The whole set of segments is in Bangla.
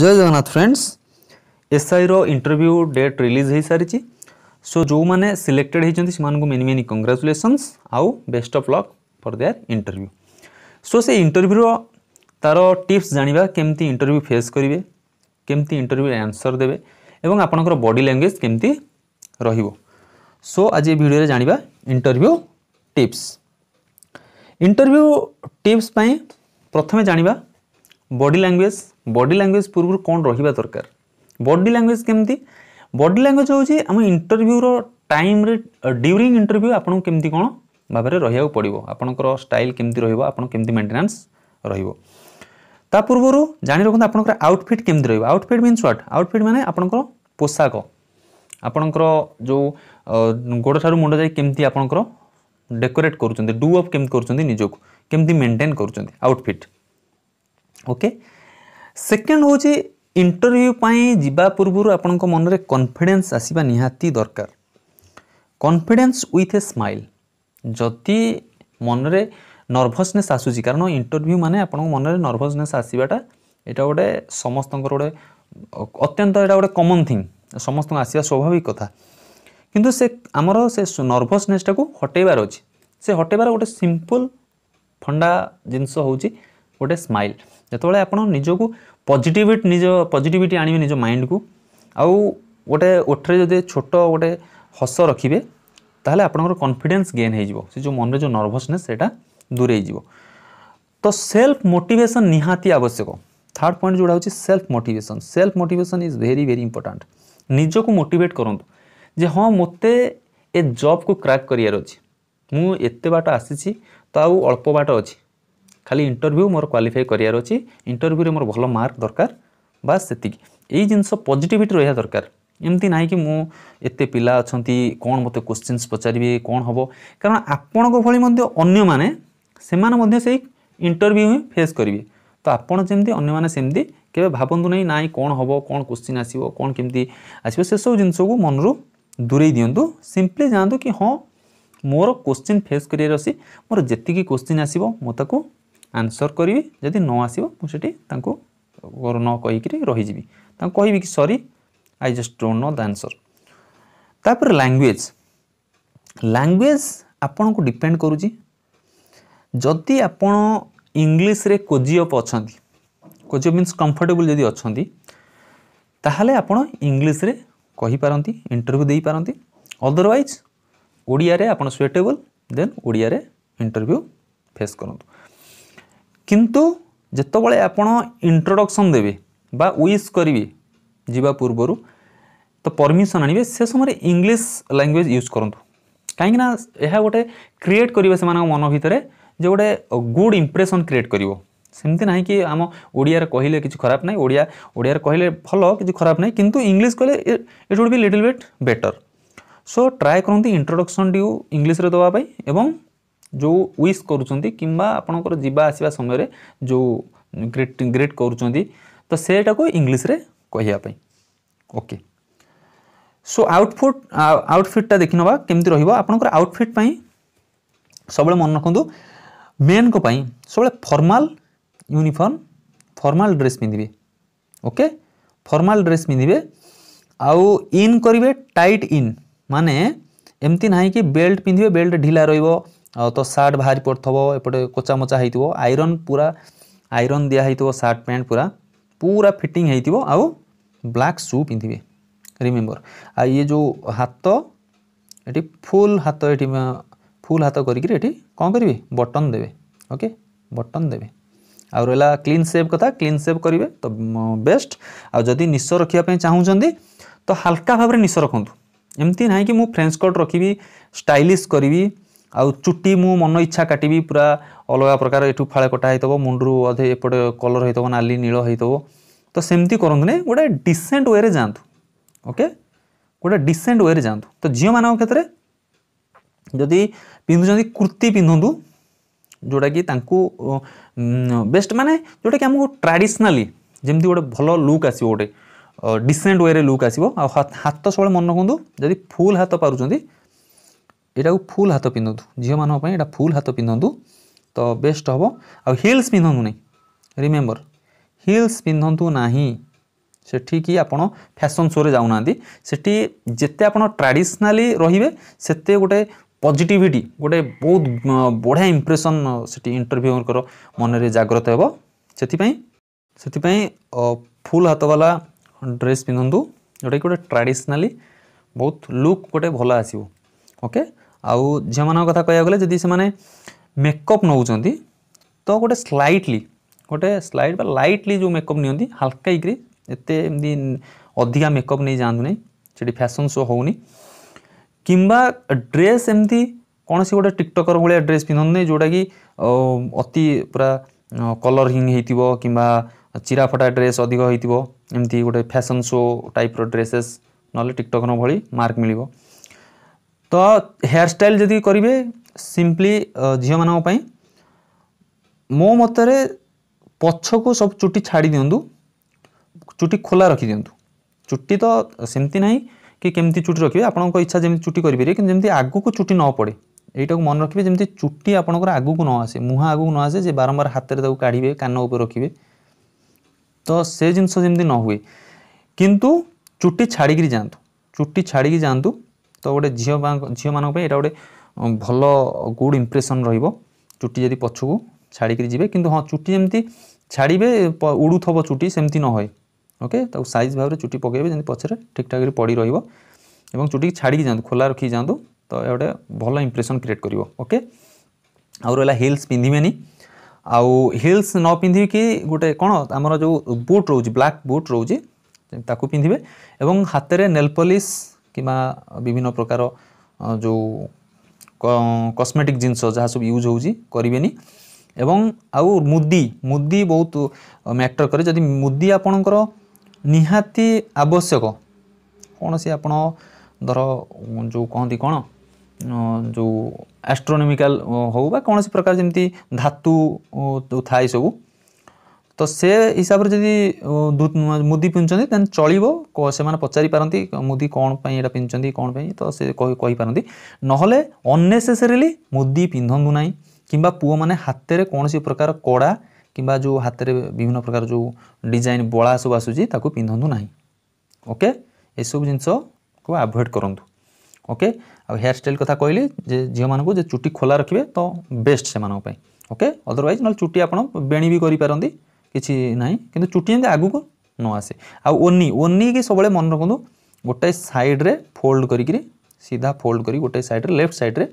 জয় জগন্নাথ ফ্রেন্ডস এসআইর ইন্টরভ্যু ডেট রিলিজ হয়ে সারিছি সো যে সিলেক্টেড হয়েছেন সে মেনি মেনি কংগ্রাচুলেসন্স আউ best of luck for their interview so সে ইন্টরভ্যুর তার টিপস জাঁয়া কেমতি ইন্টরভ্যু ফেস করবে কেমতি ইন্টরভ্যু আনসর দেবে এবং আপনার বডি ল্যাঙ্গুয়েজ কেমতি রহব সো আজ এই ভিডিওরে জাঁয়া ইন্টরভ্যু টিপস ইন্টরভ্যু টিপস প্রথমে জাঁয়া বডি ল্যাঙ্গুয়েজ বডি ল্যাঙ্গুয়েজ পূর্বରୁ କ'ଣ ରହିବା ଦରକାର বডি ଲ୍ୟାଙ୍ଗୁଏଜ୍ କେମିତି বডি ଲ୍ୟାଙ୍ଗୁଏଜ୍ ହେଉଛି ଆମ ଇଣ୍ଟରଭ୍ୟୁର ଟାଇମ୍ରେ ଡ୍ୟୁରିଂ ଇଣ୍ଟରଭ୍ୟୁ ଆପଣଙ୍କୁ କେମିତି କ'ଣ ଭାବରେ ରହିବାକୁ ପଡ଼ିବ ଆପଣଙ୍କର ଷ୍ଟାଇଲ୍ କେମିତି ରହିବ ଆପଣ କେମିତି ମେଣ୍ଟେନାନ୍ସ ରହିବ ତା ପୂର୍ବରୁ ଜାଣି ରଖନ୍ତୁ ଆପଣଙ୍କର ଆଉଟଫିଟ୍ କେମିତି ରହିବ ଆଉଟଫିଟ୍ ମିନ୍ସ ହ୍ୱାଟ୍ ଆଉଟଫିଟ୍ ମାନେ ଆପଣଙ୍କର ପୋଷାକ ଆପଣଙ୍କର ଯେଉଁ ଗୋଡ଼ଠାରୁ ମୁଣ୍ଡ ଯାଇ କେମିତି ଆପଣଙ୍କର ଡେକୋରେଟ୍ କରୁଛନ୍ତି ଡୁ ଅପ୍ କେମିତି କରୁଛନ୍ତି ନିଜକୁ କେମିତି ମେଣ୍ଟେନ୍ କରୁଛନ୍ତି ଆଉଟଫିଟ୍ ଓକେ ସେକେଣ୍ଡ ହେଉଛି ଇଣ୍ଟରଭ୍ୟୁ ପାଇଁ ଯିବା ପୂର୍ବରୁ ଆପଣଙ୍କ ମନରେ କନଫିଡେନ୍ସ ଆସିବା ନିହାତି ଦରକାର କନଫିଡେନ୍ସ ୱିଥ୍ ଏ ସ୍ମାଇଲ୍ ଯଦି ମନରେ ନର୍ଭସନେସ୍ ଆସୁଛି କାରଣ ଇଣ୍ଟରଭ୍ୟୁ ମାନେ ଆପଣଙ୍କ ମନରେ ନର୍ଭସନେସ୍ ଆସିବାଟା ଏଇଟା ଗୋଟେ ସମସ୍ତଙ୍କର ଗୋଟେ ଅତ୍ୟନ୍ତ ଏଇଟା ଗୋଟେ କମନ୍ ଥିଙ୍ଗ ସମସ୍ତଙ୍କ ଆସିବା ସ୍ୱାଭାବିକ କଥା କିନ୍ତୁ ସେ ଆମର ସେ ନର୍ଭସନେସ୍ଟାକୁ ହଟେଇବାର ଅଛି ସେ ହଟେଇବାର ଗୋଟେ ସିମ୍ପଲ୍ ଥଣ୍ଡା ଜିନିଷ ହେଉଛି ଗୋଟେ ସ୍ମାଇଲ୍ ଯେତେବେଳେ ଆପଣ ନିଜକୁ ପଜିଟିଭିଟି ନିଜ ପଜିଟିଭିଟି ଆଣିବେ ନିଜ ମାଇଣ୍ଡକୁ ଆଉ ଗୋଟେ ଓଠରେ ଯଦି ଛୋଟ ଗୋଟେ ହସ ରଖିବେ ତାହେଲେ ଆପଣଙ୍କର କନଫିଡେନ୍ସ ଗେନ୍ ହୋଇଯିବ ସେ ଯେଉଁ ମନରେ ଯେଉଁ ନର୍ଭସନେସ୍ ସେଇଟା ଦୂରେଇ ଯିବ ତ ସେଲ୍ଫ ମୋଟିଭେସନ୍ ନିହାତି ଆବଶ୍ୟକ ଥାର୍ଡ଼ ପଏଣ୍ଟ ଯେଉଁଟା ହେଉଛି self motivation self motivation is very very important ନିଜକୁ ମୋଟିଭେଟ୍ କରନ୍ତୁ ଯେ ହଁ ମୋତେ ଏ ଜବ୍କୁ କ୍ରାକ୍ କରିବାର ଅଛି ମୁଁ ଏତେ ବାଟ ଆସିଛି ତ ଆଉ ଅଳ୍ପ ବାଟ ଅଛି খালি ইন্টরভিউ মোর কোয়ালিফাই করিয়ার অছি ইন্টরভিউরে মোর ভালো মার্ক দরকার বা সেতিকি এই জিনিস পজিটিভিটি রহা দরকার এমতি না কি মু এতে পিলা অনেক কোণ মতো কোশ্চিন্স পচারে কোণ হব কারণ আপনার ভি মধ্যে অন্য মানে সে সেই ইন্টরভিউ হি ফেস করবে তো আপনার যেমনি অন্য মানে সেমতি কেবে ভাবতু না না কোণ হব কোণ কোশ্চিন আসব কোণ কমিটি আসবে সেসব জিনিসক মনরু দূরেই দিও সিম্পলি জাঁতু কি হ্যাঁ মোর কোশ্চিন ফেস করিয়ার অছি মোর যেত কোশ্চিন আসব মো তাকে ଆନ୍ସର୍ କରିବି ଯଦି ନ ଆସିବ ମୁଁ ସେଠି ତାଙ୍କୁ ନ କହିକିରି ରହିଯିବି ତାଙ୍କୁ କହିବି କି sorry I just don't know the answer ତାପରେ ଲାଙ୍ଗୁଏଜ୍ ଲାଙ୍ଗୁଏଜ୍ ଆପଣଙ୍କୁ ଡିପେଣ୍ଡ କରୁଛି ଯଦି ଆପଣ ଇଂଲିଶରେ କୋଜିଅପ୍ ଅଛନ୍ତି କୋଜିଅପ୍ ମିନ୍ସ କମ୍ଫର୍ଟେବୁଲ୍ ଯଦି ଅଛନ୍ତି ତାହେଲେ ଆପଣ ଇଂଲିଶରେ କହିପାରନ୍ତି ଇଣ୍ଟରଭ୍ୟୁ ଦେଇପାରନ୍ତି ଅଦରୱାଇଜ୍ ଓଡ଼ିଆରେ ଆପଣ ସୁଏଟେବୁଲ୍ ଦେନ୍ ଓଡ଼ିଆରେ ଇଣ୍ଟରଭ୍ୟୁ ଫେସ୍ କରନ୍ତୁ କିନ୍ତୁ ଯେତେବେଳେ ଆପଣ ଇଣ୍ଟ୍ରୋଡକ୍ସନ୍ ଦେବେ ବା ୱିସ୍ କରିବେ ଯିବା ପୂର୍ବରୁ ତ ପରମିସନ୍ ଆଣିବେ ସେ ସମୟରେ ଇଂଲିଶ ଲାଙ୍ଗୁଏଜ୍ ୟୁଜ୍ କରନ୍ତୁ କାହିଁକିନା ଏହା ଗୋଟେ କ୍ରିଏଟ୍ କରିବେ ସେମାନଙ୍କ ମନ ଭିତରେ ଯେ ଗୋଟେ ଗୁଡ଼୍ ଇମ୍ପ୍ରେସନ୍ କ୍ରିଏଟ୍ କରିବ ସେମିତି ନାହିଁ କି ଆମ ଓଡ଼ିଆରେ କହିଲେ କିଛି ଖରାପ ନାହିଁ ଓଡ଼ିଆ ଓଡ଼ିଆରେ କହିଲେ ଭଲ କିଛି ଖରାପ ନାହିଁ କିନ୍ତୁ ଇଂଲିଶ କହିଲେ it would be little bit better so try କରନ୍ତି ଇଣ୍ଟ୍ରୋଡକ୍ସନ୍ଟିକୁ ଇଂଲିଶରେ ଦେବା ପାଇଁ ଏବଂ जो विश कर आपणकरसवा समय जो ग्रेट ग्रेट कर तो सेटा को इंग्लीश रे कहवापी ओके सो आउटफुट आउटफिटा देखने नवा केमती रपर आउटफिट सब मन रखुद मेन को मेन सब फॉर्मल यूनिफॉर्म फॉर्मल ड्रेस पिंधे ओके फॉर्मल ड्रेस पिंधे आउ इन करेंगे टाइट इन माने एमती ना कि बेल्ट पिंधे बेल्ट ढिला रही ତ ସାର୍ଟ ବାହାରି ପଡ଼ିଥିବ ଏପଟେ କୋଚାମୋଚା ହେଇଥିବ ଆଇରନ୍ ପୁରା ଆଇରନ୍ ଦିଆହେଇଥିବ ସାର୍ଟ ପ୍ୟାଣ୍ଟ ପୁରା ପୁରା ଫିଟିଂ ହେଇଥିବ ଆଉ ବ୍ଲାକ୍ ସୁ ପିନ୍ଧିବେ ରିମେମ୍ବର ଆଉ ଇଏ ଯେଉଁ ହାତ ଏଠି ଫୁଲ୍ ହାତ ଏଠି ଫୁଲ୍ ହାତ କରିକିରି ଏଠି କ'ଣ କରିବେ ବଟନ୍ ଦେବେ ଓକେ ବଟନ୍ ଦେବେ ଆଉ ରହିଲା କ୍ଲିନ୍ ସେଭ୍ କଥା କ୍ଲିନ୍ ସେଭ୍ କରିବେ ତ ବେଷ୍ଟ ଆଉ ଯଦି ନିଶ ରଖିବା ପାଇଁ ଚାହୁଁଛନ୍ତି ତ ହାଲକା ଭାବରେ ନିଶ ରଖନ୍ତୁ ଏମିତି ନାହିଁ କି ମୁଁ ଫ୍ରେଞ୍ଚ କଟ୍ ରଖିବି ଷ୍ଟାଇଲିସ୍ କରିବି ଆଉ ଚୁଟି ମୁଁ ମନ ଇଚ୍ଛା କାଟିବି ପୁରା ଅଲଗା ପ୍ରକାର ଏଠୁ ଫାଳେ କଟା ହେଇଥିବ ମୁଣ୍ଡରୁ ଅଧେ ଏପଟେ କଲର୍ ହେଇଥିବ ନାଲି ନୀଳ ହେଇଥିବ ତ ସେମିତି କରନ୍ତୁନି ଗୋଟେ ଡିସେଣ୍ଟ ୱେରେ ଯାଆନ୍ତୁ ଓକେ ଗୋଟେ ଡିସେଣ୍ଟ ୱେରେ ଯାଆନ୍ତୁ ତ ଝିଅମାନଙ୍କ କ୍ଷେତ୍ରରେ ଯଦି ପିନ୍ଧୁଛନ୍ତି କୁର୍ତ୍ତି ପିନ୍ଧନ୍ତୁ ଯେଉଁଟାକି ତାଙ୍କୁ ବେଷ୍ଟ ମାନେ ଯେଉଁଟାକି ଆମକୁ ଟ୍ରାଡ଼ିସନାଲି ଯେମିତି ଗୋଟେ ଭଲ ଲୁକ୍ ଆସିବ ଗୋଟେ ଡିସେଣ୍ଟ ୱେରେ ଲୁକ୍ ଆସିବ ଆଉ ହାତ ସବୁବେଳେ ମନେ ରଖନ୍ତୁ ଯଦି ଫୁଲ୍ ହାତ ପାରୁଛନ୍ତି ଏଇଟାକୁ ଫୁଲ୍ ହାତ ପିନ୍ଧନ୍ତୁ ଝିଅମାନଙ୍କ ପାଇଁ ଏଇଟା ଫୁଲ୍ ହାତ ପିନ୍ଧନ୍ତୁ ତ ବେଷ୍ଟ ହେବ ଆଉ ହିଲ୍ସ ପିନ୍ଧନ୍ତୁ ନାହିଁ ରିମେମ୍ବର ହିଲ୍ସ ପିନ୍ଧନ୍ତୁ ନାହିଁ ସେଠିକି ଆପଣ ଫ୍ୟାସନ୍ ଶୋରେ ଯାଉନାହାନ୍ତି ସେଠି ଯେତେ ଆପଣ ଟ୍ରାଡ଼ିସନାଲି ରହିବେ ସେତେ ଗୋଟେ ପଜିଟିଭିଟି ଗୋଟେ ବହୁତ ବଢ଼ିଆ ଇମ୍ପ୍ରେସନ୍ ସେଠି ଇଣ୍ଟରଭ୍ୟୁଙ୍କର ମନରେ ଜାଗ୍ରତ ହେବ ସେଥିପାଇଁ ସେଥିପାଇଁ ଫୁଲ୍ ହାତବାଲା ଡ୍ରେସ୍ ପିନ୍ଧନ୍ତୁ ଯେଉଁଟାକି ଗୋଟେ ଟ୍ରାଡ଼ିସନାଲି ବହୁତ ଲୁକ୍ ଗୋଟେ ଭଲ ଆସିବ ଓକେ ଆଉ ଝିଅମାନଙ୍କ କଥା କହିବାକୁ ଗଲେ ଯଦି ସେମାନେ ମେକଅପ୍ ନେଉଛନ୍ତି ତ ଗୋଟେ ସ୍ଲାଇଟଲି ଗୋଟେ ସ୍ଲାଇଟ୍ ବା ଲାଇଟଲି ଯେଉଁ ମେକଅପ୍ ନିଅନ୍ତି ହାଲକା ହେଇକିରି ଏତେ ଏମିତି ଅଧିକା ମେକଅପ୍ ନେଇ ଯାଆନ୍ତୁ ନାହିଁ ସେଠି ଫ୍ୟାସନ୍ ଶୋ ହେଉନି କିମ୍ବା ଡ୍ରେସ୍ ଏମିତି କୌଣସି ଗୋଟେ ଟିକଟକର ଭଳିଆ ଡ୍ରେସ୍ ପିନ୍ଧନ୍ତି ନାହିଁ ଯେଉଁଟାକି ଅତି ପୁରା କଲରିଂ ହେଇଥିବ କିମ୍ବା ଚିରାଫଟା ଡ୍ରେସ୍ ଅଧିକ ହେଇଥିବ ଏମିତି ଗୋଟେ ଫ୍ୟାସନ୍ ଶୋ ଟାଇପ୍ର ଡ୍ରେସେସ୍ ନହେଲେ ଟିକଟକର ଭଳି ମାର୍କ ମିଳିବ ତ ହେୟାର ଷ୍ଟାଇଲ୍ ଯଦି କରିବେ ସିମ୍ପଲି ଝିଅମାନଙ୍କ ପାଇଁ ମୋ ମତରେ ପଛକୁ ସବୁ ଚୁଟି ଛାଡ଼ି ଦିଅନ୍ତୁ ଚୁଟି ଖୋଲା ରଖିଦିଅନ୍ତୁ ଚୁଟି ତ ସେମିତି ନାହିଁ କି କେମିତି ଚୁଟି ରଖିବେ ଆପଣଙ୍କ ଇଚ୍ଛା ଯେମିତି ଚୁଟି କରିପାରିବେ କିନ୍ତୁ ଯେମିତି ଆଗକୁ ଚୁଟି ନ ପଡ଼େ ଏଇଟାକୁ ମନେ ରଖିବେ ଯେମିତି ଚୁଟି ଆପଣଙ୍କର ଆଗକୁ ନ ଆସେ ମୁହଁ ଆଗକୁ ନ ଆସେ ଯେ ବାରମ୍ବାର ହାତରେ ତାକୁ କାଢ଼ିବେ କାନ ଉପରେ ରଖିବେ ତ ସେ ଜିନିଷ ଯେମିତି ନ ହୁଏ କିନ୍ତୁ ଚୁଟି ଛାଡ଼ିକିରି ଯାଆନ୍ତୁ ଚୁଟି ଛାଡ଼ିକି ଯାଆନ୍ତୁ ତ ଗୋଟେ ଝିଅ ଝିଅମାନଙ୍କ ପାଇଁ ଏଇଟା ଗୋଟେ ଭଲ ଗୁଡ଼୍ ଇମ୍ପ୍ରେସନ୍ ରହିବ ଚୁଟି ଯଦି ପଛକୁ ଛାଡ଼ିକିରି ଯିବେ କିନ୍ତୁ ହଁ ଚୁଟି ଯେମିତି ଛାଡ଼ିବେ ଉଡ଼ୁଥିବ ଚୁଟି ସେମିତି ନ ହୁଏ ଓକେ ତାକୁ ସାଇଜ୍ ଭାବରେ ଚୁଟି ପକାଇବେ ଯେମିତି ପଛରେ ଠିକ୍ଠାକ୍ରେ ପଡ଼ି ରହିବ ଏବଂ ଚୁଟିକି ଛାଡ଼ିକି ଯାଆନ୍ତୁ ଖୋଲା ରଖିକି ଯାଆନ୍ତୁ ତ ଏହା ଗୋଟେ ଭଲ ଇମ୍ପ୍ରେସନ୍ କ୍ରିଏଟ୍ କରିବ ଓକେ ଆଉ ରହିଲା ହିଲ୍ସ ପିନ୍ଧିବେନି ଆଉ ହିଲ୍ସ ନ ପିନ୍ଧିକି ଗୋଟେ କ'ଣ ଆମର ଯେଉଁ ବୁଟ୍ ରହୁଛି ବ୍ଲାକ୍ ବୁଟ୍ ରହୁଛି ତାକୁ ପିନ୍ଧିବେ ଏବଂ ହାତରେ ନେଲ୍ ପଲିସ୍ কিংবা বিভিন্ন প্রকার ଯେଉଁ କସ୍ମେଟିକ୍ ଜିନିଷ ଯାହା ସବୁ ୟୁଜ୍ ହେଉଛି କରିବେନି ଏବଂ ଆଉ ମୁଦି ମୁଦି ବହୁତ ମ୍ୟାଟର୍ କରେ ଯଦି ମୁଦି ଆପଣଙ୍କର ନିହାତି ଆବଶ୍ୟକ କୌଣସି ଆପଣ ଧର ଯେଉଁ କହନ୍ତି କ'ଣ ଯେଉଁ ଆଷ୍ଟ୍ରୋନୋମିକାଲ ହେଉ ବା କୌଣସି ପ୍ରକାର ଯେମିତି ଧାତୁ ଯେଉଁ ଥାଏ ସବୁ তো ସେ ହିସାବରେ ଯଦି ମୁଦି ପିନ୍ଧୁଛନ୍ତି ଦେନ୍ ଚଳିବ ସେମାନେ ପଚାରିପାରନ୍ତି ମୁଦି କ'ଣ ପାଇଁ ଏଇଟା ପିନ୍ଧୁଛନ୍ତି କ'ଣ ପାଇଁ ତ ସେ କହିପାରନ୍ତି ନହେଲେ ଅନ୍ନେସେସରିଲି ମୁଦି ପିନ୍ଧନ୍ତୁ ନାହିଁ କିମ୍ବା ପୁଅମାନେ ହାତରେ କୌଣସି ପ୍ରକାର କଡ଼ା କିମ୍ବା ଯେଉଁ ହାତରେ ବିଭିନ୍ନ ପ୍ରକାର ଯେଉଁ ଡିଜାଇନ୍ ବଳା ସବୁ ଆସୁଛି ତାକୁ ପିନ୍ଧନ୍ତୁ ନାହିଁ ଓକେ ଏସବୁ ଜିନିଷକୁ ଆଭଏଡ଼ କରନ୍ତୁ ଓକେ ଆଉ ହେୟାର ଷ୍ଟାଇଲ୍ କଥା କହିଲି ଯେ ଝିଅମାନଙ୍କୁ ଯେ ଚୁଟି ଖୋଲା ରଖିବେ ତ ବେଷ୍ଟ ସେମାନଙ୍କ ପାଇଁ ଓକେ ଅଦରୱାଇଜ୍ ନହେଲେ ଚୁଟି ଆପଣ ବେଣୀ ବି କରିପାରନ୍ତି କିଛି ନାହିଁ କିନ୍ତୁ ଚୁଟି ଯେମିତି ଆଗକୁ ନ ଆସେ ଆଉ ଓନି ଓନିକି ସବୁବେଳେ ମନେ ରଖନ୍ତୁ ଗୋଟାଏ ସାଇଡ଼୍ରେ ଫୋଲ୍ଡ କରିକିରି ସିଧା ଫୋଲ୍ଡ କରି ଗୋଟାଏ ସାଇଡ଼୍ରେ ଲେଫ୍ଟ ସାଇଡ଼୍ରେ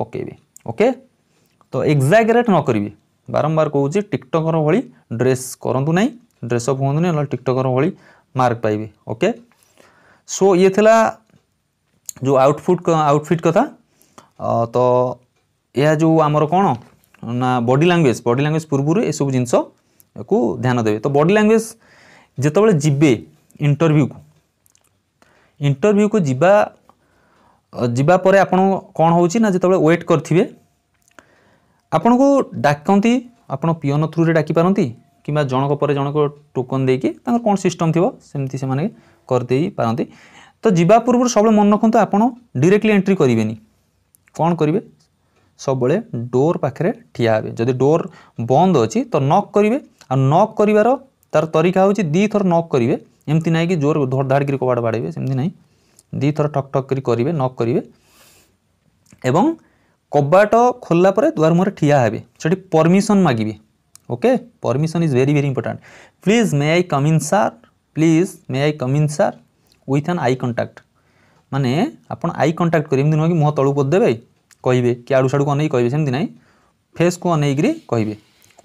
ପକାଇବେ ଓକେ ତ ଏକ୍ଜାଗରେଟ୍ ନ କରିବେ ବାରମ୍ବାର କହୁଛି ଟିକଟକର ଭଳି ଡ୍ରେସ୍ କରନ୍ତୁ ନାହିଁ ଡ୍ରେସ୍ ଅପ୍ ହୁଅନ୍ତୁନି ନହେଲେ ଟିକଟକର ଭଳି ମାର୍କ ପାଇବେ ଓକେ ସୋ ଇଏ ଥିଲା ଯେଉଁ ଆଉଟଫୁଟ୍ ଆଉଟଫିଟ୍ କଥା ତ ଏହା ଯେଉଁ ଆମର କ'ଣ ନା ବଡ଼ି ଲାଙ୍ଗୁଏଜ୍ ବଡ଼ି ଲାଙ୍ଗୁଏଜ୍ ପୂର୍ବରୁ ଏସବୁ ଜିନିଷ ୟାକୁ ଧ୍ୟାନ ଦେବେ ତ ବଡ଼ି ଲାଙ୍ଗୁଏଜ୍ ଯେତେବେଳେ ଯିବେ ଇଣ୍ଟରଭ୍ୟୁକୁ ଇଣ୍ଟରଭ୍ୟୁକୁ ଯିବା ଯିବା ପରେ ଆପଣ କ'ଣ ହେଉଛି ନା ଯେତେବେଳେ ୱେଟ୍ କରିଥିବେ ଆପଣଙ୍କୁ ଡାକନ୍ତି ଆପଣ ପିଅନ ଥ୍ରୁରେ ଡାକିପାରନ୍ତି କିମ୍ବା ଜଣକ ପରେ ଜଣକ ଟୋକନ୍ ଦେଇକି ତାଙ୍କର କ'ଣ ସିଷ୍ଟମ୍ ଥିବ ସେମିତି ସେମାନେ କରିଦେଇପାରନ୍ତି ତ ଯିବା ପୂର୍ବରୁ ସବୁବେଳେ ମନେ ରଖନ୍ତୁ ଆପଣ ଡିରେକ୍ଟଲି ଏଣ୍ଟ୍ରି କରିବେନି କ'ଣ କରିବେ ସବୁବେଳେ ଡୋର୍ ପାଖରେ ଠିଆ ହେବେ ଯଦି ଡୋର୍ ବନ୍ଦ ଅଛି ତ ନକ୍ କରିବେ ଆଉ ନକ୍ କରିବାର ତାର ତରିକା ହେଉଛି ଦୁଇଥର ନକ୍ କରିବେ ଏମିତି ନାହିଁ କି ଜୋର ଧଡ଼ଧାଡ଼ିକିରି କବାଡ଼ ବାଡ଼େଇବେ ସେମିତି ନାହିଁ ଦୁଇଥର ଠକ୍ ଠକ୍ କରି କରିବେ ନକ୍ କରିବେ ଏବଂ କବାଟ ଖୋଲିଲା ପରେ ଦୁଆର ମୁହଁରେ ଠିଆ ହେବେ ସେଠି ପରମିସନ୍ ମାଗିବେ okay permission is very very important please may I come in sir please may I come in sir with an eye contact ମାନେ ଆପଣ ଆଇ କଣ୍ଟାକ୍ଟ କରିବେ ଏମିତି ନୁହେଁ କି ମୁହଁ ତଳକୁ ଦେବେ କହିବେ କି ଆଡ଼ୁ ସାଡ଼ୁକୁ ଅନେଇକି କହିବେ ସେମିତି ନାହିଁ ଫେସ୍କୁ ଅନେଇକିରି କହିବେ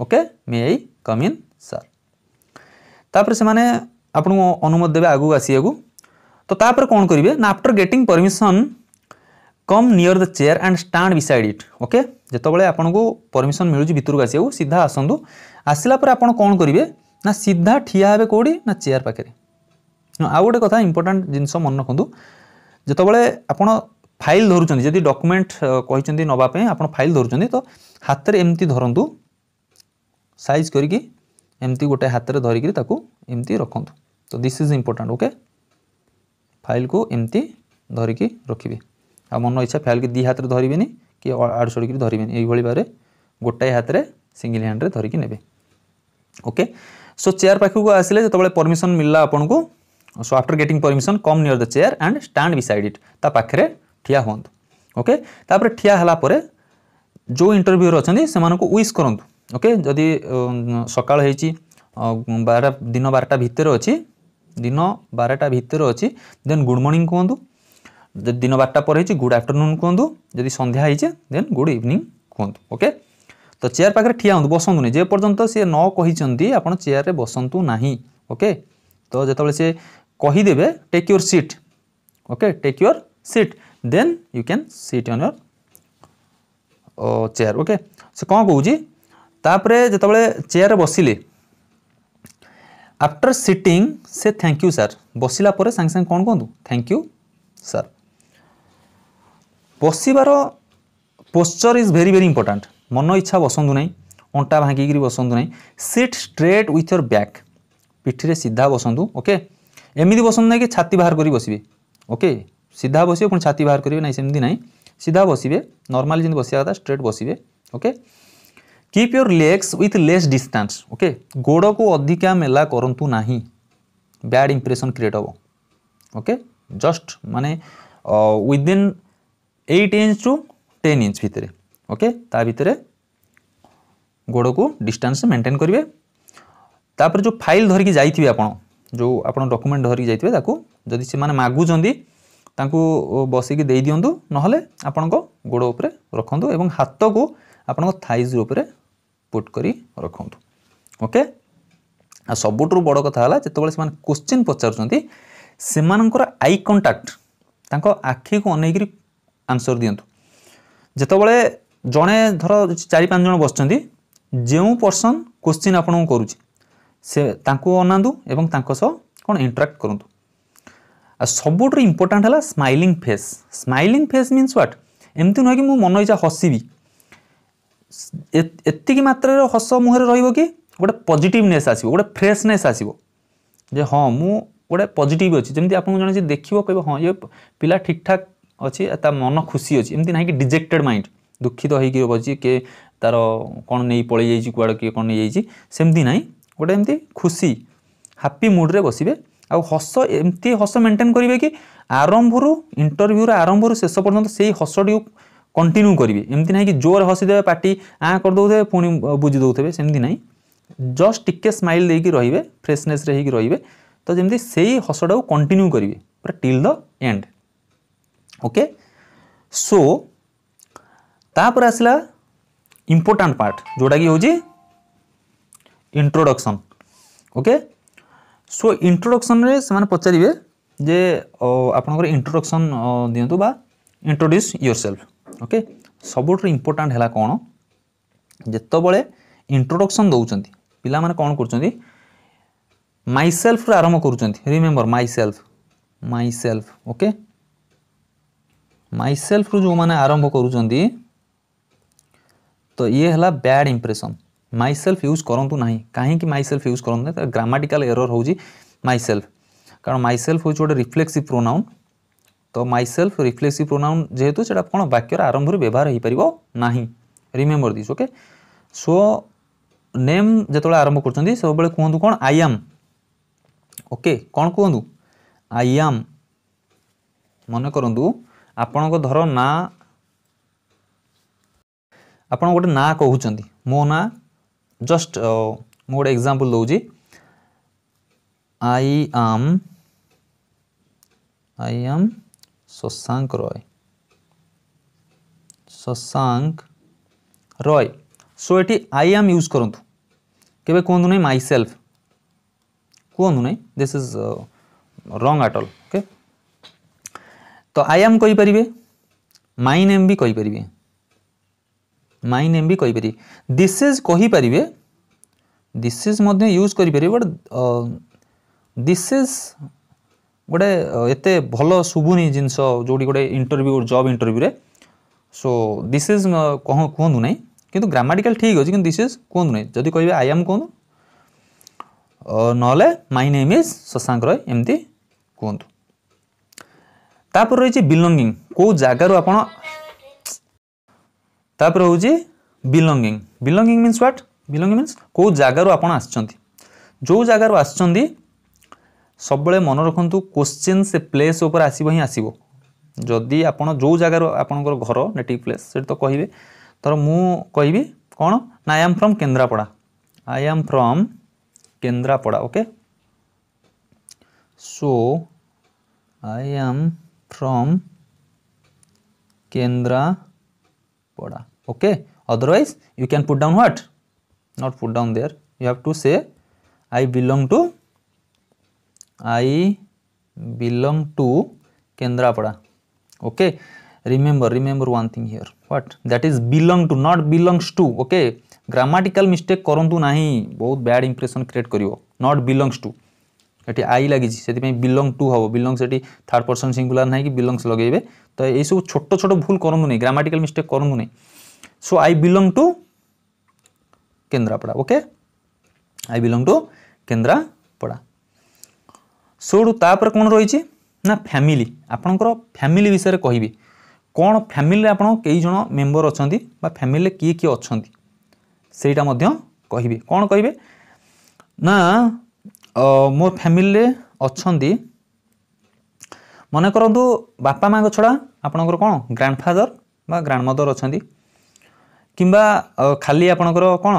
okay may I come in sir ତାପରେ ସେମାନେ ଆପଣଙ୍କୁ ଅନୁମତି ଦେବେ ଆଗକୁ ଆସିବାକୁ ତ ତାପରେ କ'ଣ କରିବେ ନା after getting permission come near the chair and stand beside it okay ଯେତେବେଳେ ଆପଣଙ୍କୁ ପରମିସନ୍ ମିଳୁଛି ଭିତରକୁ ଆସିବାକୁ ସିଧା ଆସନ୍ତୁ ଆସିଲା ପରେ ଆପଣ କ'ଣ କରିବେ ନା ସିଧା ଠିଆ ହେବେ କେଉଁଠି ନା ଚେୟାର୍ ପାଖରେ ଆଉ ଗୋଟେ କଥା ଇମ୍ପୋର୍ଟାଣ୍ଟ ଜିନିଷ ମନେ ରଖନ୍ତୁ ଯେତେବେଳେ ଆପଣ ଫାଇଲ୍ ଧରୁଛନ୍ତି ଯଦି ଡକୁମେଣ୍ଟ କହିଛନ୍ତି ନେବା ପାଇଁ ଆପଣ ଫାଇଲ୍ ଧରୁଛନ୍ତି ତ ହାତରେ ଏମିତି ଧରନ୍ତୁ सैज कर गोटे हाथ में धरिकी धरिकमती रखु तो this is important okay file को एमती धरिक रखिए आ मन इच्छा फाइल की दी हाथ में धरवे नहीं कि आड़ सड़क धरवे नहीं भाव में गोटाए हाथ में सिंगल हैंड रे धरिकी ने ओके सो चेयर पाखक आसे जो परमिशन मिलला आपको so after getting permission come near the chair and stand beside it ताखे ठिया हूँ ओके ठिया हालापर जो इंटरव्यूर अच्छे से उश करूँ ওকে যদি সকাল হয়েছি বারোটা দিন বারোটা ভিতরে অছি দিন বারোটা ভিতরে অছি দেন গুড মর্নিং কুহতু যদি দিন বারোটা পরে হয়েছি গুড আফটরনুন কুহতু যদি সন্ধ্যা হয়েছে দেন গুড ইভিনিং কুহতু ওকে তো চেয়ার পাখে ঠিয়া হুঁতু বসতুনি যে পর্যন্ত সি ন কিন্তু আপনার চেয়ারে বসন্তু না ওকে তো যেতবে সি কহিদেবে take your seat okay take your seat then you can sit on your chair okay সে কম কৌছি ତାପରେ ଯେତେବେଳେ ଚେୟାରରେ ବସିଲେ ଆଫ୍ଟର ସିଟିଂ ସେ ଥ୍ୟାଙ୍କ ୟୁ ସାର୍ ବସିଲା ପରେ ସାଙ୍ଗେ ସାଙ୍ଗେ କ'ଣ କୁହନ୍ତୁ ଥ୍ୟାଙ୍କ ୟୁ ସାର୍ ବସିବାର posture is very very important ମନ ଇଚ୍ଛା ବସନ୍ତୁ ନାହିଁ ଅଣ୍ଟା ଭାଙ୍ଗିକିରି ବସନ୍ତୁ ନାହିଁ sit straight with your back ପିଠିରେ ସିଧା ବସନ୍ତୁ ଓକେ ଏମିତି ବସନ୍ତୁ ନାହିଁ କି ଛାତି ବାହାର କରି ବସିବେ ଓକେ ସିଧା ବସିବେ ପୁଣି ଛାତି ବାହାର କରିବେ ନାହିଁ ସେମିତି ନାହିଁ ସିଧା ବସିବେ ନର୍ମାଲି ଯେମିତି ବସିବା କଥା ଷ୍ଟ୍ରେଟ୍ ବସିବେ okay keep your legs with less distance okay ଗୋଡ଼କୁ ଅଧିକା ମେଲା କରନ୍ତୁ ନାହିଁ ବ୍ୟାଡ଼୍ ଇମ୍ପ୍ରେସନ୍ କ୍ରିଏଟ୍ ହେବ ଓକେ ଜଷ୍ଟ ମାନେ within eight inch to ten inch ଭିତରେ ଓକେ ତା ଭିତରେ ଗୋଡ଼କୁ ଡିଷ୍ଟାନ୍ସ ମେଣ୍ଟେନ୍ କରିବେ ତାପରେ ଯେଉଁ ଫାଇଲ୍ ଧରିକି ଯାଇଥିବେ ଆପଣ ଯେଉଁ ଆପଣ ଡକୁମେଣ୍ଟ ଧରିକି ଯାଇଥିବେ ତାକୁ ଯଦି ସେମାନେ ମାଗୁଛନ୍ତି ତାଙ୍କୁ ବସିକି ଦେଇଦିଅନ୍ତୁ ନହେଲେ ଆପଣଙ୍କ ଗୋଡ଼ ଉପରେ ରଖନ୍ତୁ ଏବଂ ହାତକୁ ଆପଣଙ୍କ ଥାଇଜିରୋ ଉପରେ ପୁଟ୍ କରି ରଖନ୍ତୁ ଓକେ ଆଉ ସବୁଠାରୁ ବଡ଼ କଥା ହେଲା ଯେତେବେଳେ ସେମାନେ କ୍ୱେଶ୍ଚିନ୍ ପଚାରୁଛନ୍ତି ସେମାନଙ୍କର ଆଇ କଣ୍ଟାକ୍ଟ ତାଙ୍କ ଆଖିକୁ ଅନେଇକିରି ଆନ୍ସର୍ ଦିଅନ୍ତୁ ଯେତେବେଳେ ଜଣେ ଧର ଚାରି ପାଞ୍ଚ ଜଣ ବସିଛନ୍ତି ଯେଉଁ ପର୍ସନ୍ କ୍ୱେଶ୍ଚିନ୍ ଆପଣଙ୍କୁ କରୁଛି ସେ ତାଙ୍କୁ ଅନାନ୍ତୁ ଏବଂ ତାଙ୍କ ସହ କ'ଣ ଇଣ୍ଟରାକ୍ଟ କରନ୍ତୁ ଆଉ ସବୁଠାରୁ ଇମ୍ପୋର୍ଟାଣ୍ଟ ହେଲା smiling face smiling face means what ଏମିତି ନୁହେଁ କି ମୁଁ ମନ ହସିବି ଏତିକି ମାତ୍ରାରେ ହସ ମୁହଁରେ ରହିବ କି ଗୋଟେ ପଜିଟିଭନେସ୍ ଆସିବ ଗୋଟେ ଫ୍ରେଶନେସ୍ ଆସିବ ଯେ ହଁ ମୁଁ ଗୋଟେ ପଜିଟିଭ୍ ଅଛି ଯେମିତି ଆପଣଙ୍କୁ ଜଣେ ଯିଏ ଦେଖିବ କହିବ ହଁ ଇଏ ପିଲା ଠିକ୍ଠାକ୍ ଅଛି ତା ମନ ଖୁସି ଅଛି ଏମିତି ନାହିଁ କି ଡିଜେକ୍ଟେଡ଼୍ ମାଇଣ୍ଡ ଦୁଃଖିତ ହେଇକି ବସିଛି କିଏ ତାର କ'ଣ ନେଇ ପଳେଇ ଯାଇଛି କୁଆଡ଼େ କିଏ କ'ଣ ନେଇଯାଇଛି ସେମିତି ନାହିଁ ଗୋଟେ ଏମିତି ଖୁସି ହାପି ମୁଡ଼୍ରେ ବସିବେ ଆଉ ହସ ଏମିତି ହସ ମେଣ୍ଟେନ୍ କରିବେ କି ଆରମ୍ଭରୁ ଇଣ୍ଟରଭ୍ୟୁର ଆରମ୍ଭରୁ ଶେଷ ପର୍ଯ୍ୟନ୍ତ ସେଇ ହସଟିକୁ କଣ୍ଟିନ୍ୟୁ କରିବେ ଏମିତି ନାହିଁ କି ଜୋର ହସିଦେବେ ପାଟି ଆଁ କରିଦେଉଥିବେ ପୁଣି ବୁଝି ଦେଉଥିବେ ସେମିତି ନାହିଁ ଜଷ୍ଟ ଟିକେ ସ୍ମାଇଲ୍ ଦେଇକି ରହିବେ ଫ୍ରେଶନେସ୍ରେ ହେଇକି ରହିବେ ତ ଯେମିତି ସେଇ ହସଟାକୁ କଣ୍ଟିନ୍ୟୁ କରିବେ ପୁରା till the end okay so ତାପରେ ଆସିଲା ଇମ୍ପୋର୍ଟାଣ୍ଟ ପାର୍ଟ ଯେଉଁଟାକି ହେଉଛି ଇଣ୍ଟ୍ରୋଡକ୍ସନ୍ ଓକେ ସୋ ଇଣ୍ଟ୍ରୋଡକ୍ସନ୍ରେ ସେମାନେ ପଚାରିବେ ଯେ ଆପଣଙ୍କର ଇଣ୍ଟ୍ରୋଡକ୍ସନ୍ ଦିଅନ୍ତୁ ବା ଇଣ୍ଟ୍ରୋଡ୍ୟୁସ୍ ୟୋର୍ ସେଲ୍ଫ ओके सबुठ इम्पोर्टाट है कौन जितेबले इंट्रोडक्शन दौरान पे कौन कर माइ सेल्फ्रे आरंभ कर remember myself myself okay माइ सेल्फ्रु जो मैंने आरंभ कर तो ये है bad impression myself use करूँ ना कहीं माइ सेल्फ यूज कर ग्रामाटिकाल एरर हो माइ सेल्फ कारण माइ सेल्फ हूँ गोटे रिफ्लेक्सीव प्रोनाउन तो ମାଇ ସେଲ୍ଫ ରିଫ୍ଲେକ୍ସିଭ୍ ପ୍ରୋନାଉନ୍ ଯେହେତୁ ସେଇଟା କ'ଣ ବାକ୍ୟର ଆରମ୍ଭରୁ ବ୍ୟବହାର ହୋଇପାରିବ ନାହିଁ remember this okay so name ଯେତେବେଳେ ଆରମ୍ଭ କରୁଛନ୍ତି ସବୁବେଳେ କୁହନ୍ତୁ କ'ଣ ଆଇ ଆମ୍ ଓକେ କ'ଣ କୁହନ୍ତୁ ଆଇ ଆମ୍ ମନେ କରନ୍ତୁ ଆପଣଙ୍କ ଧର ନାଁ ଆପଣ ଗୋଟେ ନାଁ କହୁଛନ୍ତି ମୋ ନାଁ ଜଷ୍ଟ ମୁଁ ଗୋଟେ ଏକ୍ଜାମ୍ପଲ୍ ଦେଉଛି I am I am Shashank Roy Shashank Roy so ये आई एम यूज करूँ के कहतु ना माइ सेल्फ कहतु ना दिस इज रंग आट अल ओके तो आई एम कहीपर माइ नेम भी कहीपर माइ नेम भी कहीपर दिस इज कहीपर दिस इज यूज करपर बट दिस इज ଗୋଟେ ଏତେ ଭଲ ଶୁଭୁନି ଜିନିଷ ଯେଉଁଠି ଗୋଟେ ଇଣ୍ଟରଭ୍ୟୁ ଜବ୍ ଇଣ୍ଟରଭ୍ୟୁରେ ସୋ ଦିସ୍ ଇଜ୍ କୁହନ୍ତୁ ନାହିଁ କିନ୍ତୁ ଗ୍ରାମାଟିକାଲ୍ ଠିକ୍ ଅଛି କିନ୍ତୁ ଦିସ୍ ଇଜ୍ କୁହନ୍ତୁ ନାହିଁ ଯଦି କହିବେ ଆଇ ଆମ୍ କୁହନ୍ତୁ ନହେଲେ my name is Shashank Roy ଏମିତି କୁହନ୍ତୁ ତାପରେ ରହିଛି ବିଲଙ୍ଗିଙ୍ଗ କେଉଁ ଜାଗାରୁ ଆପଣ ତାପରେ ହେଉଛି belonging belonging means what belonging means କେଉଁ ଜାଗାରୁ ଆପଣ ଆସିଛନ୍ତି ଯେଉଁ ଜାଗାରୁ ଆସିଛନ୍ତି ସବୁବେଳେ ମନେ ରଖନ୍ତୁ କୋଶ୍ଚିନ୍ ସେ ପ୍ଲେସ୍ ଉପରେ ଆସିବ ହିଁ ଆସିବ ଯଦି ଆପଣ ଯେଉଁ ଜାଗାରୁ ଆପଣଙ୍କର ଘର ନେଟିଭ୍ ପ୍ଲେସ୍ ସେଠି ତ କହିବେ ଧର ମୁଁ କହିବି କ'ଣ ନା I am from Kendrapara I am from Kendrapara okay so I am from Kendrapara okay otherwise you can put down what not put down there you have to say I belong to I belong to Kendrapara okay remember remember one thing here what that is belong to not belongs to okay grammatical mistake करूँ ना बहुत बैड इंप्रेसन क्रिएट कर नट बिलंगस टू ये आई लगी से बिलंग टू हम बिलंगस ये थर्ड पर्सन सिंगुलर ना कि बिलंगस लगे तो ये सब छोट छोट भूल करूँ नहीं ग्रामाटिकाल मिस्टेक करूँ नहीं so I belong to Kendrapara okay I belong to Kendrapara ସୋଠୁ ତାପରେ କ'ଣ ରହିଛି ନା ଫ୍ୟାମିଲି ଆପଣଙ୍କର ଫ୍ୟାମିଲି ବିଷୟରେ କହିବି କ'ଣ ଫ୍ୟାମିଲିରେ ଆପଣ କେଇ ଜଣ ମେମ୍ବର ଅଛନ୍ତି ବା ଫ୍ୟାମିଲିରେ କିଏ କିଏ ଅଛନ୍ତି ସେଇଟା ମଧ୍ୟ କହିବେ କ'ଣ କହିବେ ନା ମୋ ଫ୍ୟାମିଲିରେ ଅଛନ୍ତି ମନେ କରନ୍ତୁ ବାପା ମାଆଙ୍କ ଛଡ଼ା ଆପଣଙ୍କର କ'ଣ ଗ୍ରାଣ୍ଡଫାଦର ବା ଗ୍ରାଣ୍ଡମଦର ଅଛନ୍ତି କିମ୍ବା ଖାଲି ଆପଣଙ୍କର କ'ଣ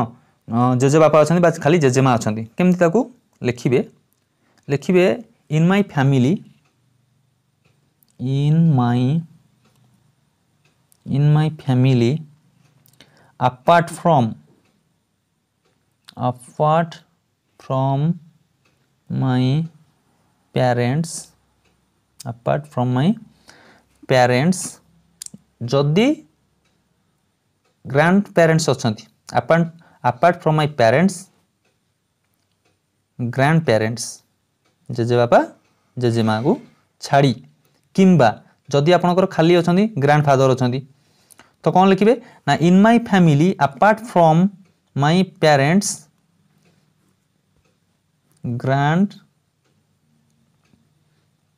ଜେଜେବାପା ଅଛନ୍ତି ବା ଖାଲି ଜେଜେମା ଅଛନ୍ତି କେମିତି ତାକୁ ଲେଖିବେ ଲେଖିବେ in my family in my in my family apart from apart from my parents apart from my parents jodi grandparents parents অছন্তি Apart from my parents grandparents जेजे बापा जेजे माँ को छाड़ी किंबा जदि आप खाली अच्छा ग्रांड फादर अच्छा तो कौन लिखे ना in my family apart from my parents grand